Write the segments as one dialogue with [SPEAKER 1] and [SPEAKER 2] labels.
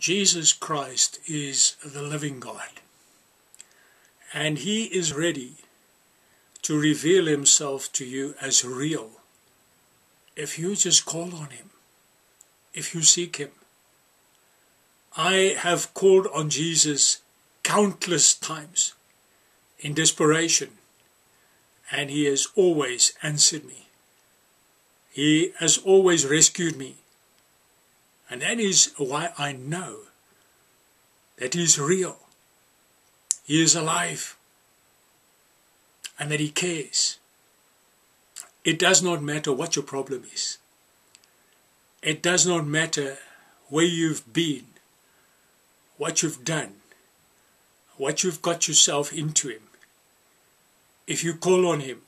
[SPEAKER 1] Jesus Christ is the living God. And he is ready to reveal himself to you as real if you just call on him, if you seek him. I have called on Jesus countless times in desperation, and he has always answered me. He has always rescued me and that is why I know that He is real. He is alive. And that He cares. It does not matter what your problem is. It does not matter where you've been, what you've done, what you've got yourself into Him. If you call on Him,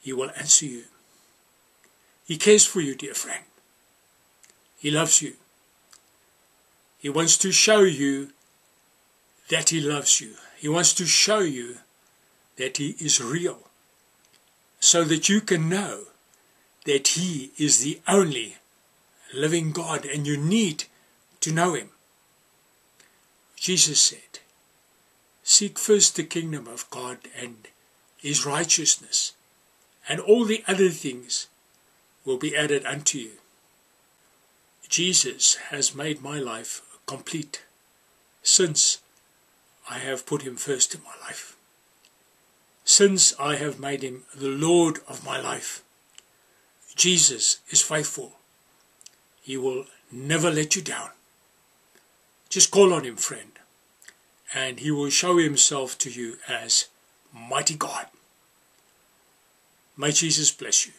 [SPEAKER 1] He will answer you. He cares for you, dear friend. He loves you. He wants to show you that He loves you. He wants to show you that He is real so that you can know that He is the only living God and you need to know Him. Jesus said, Seek first the kingdom of God and His righteousness, and all the other things will be added unto you. Jesus has made my life complete since I have put him first in my life. Since I have made him the Lord of my life. Jesus is faithful. He will never let you down. Just call on him, friend, and he will show himself to you as mighty God. May Jesus bless you.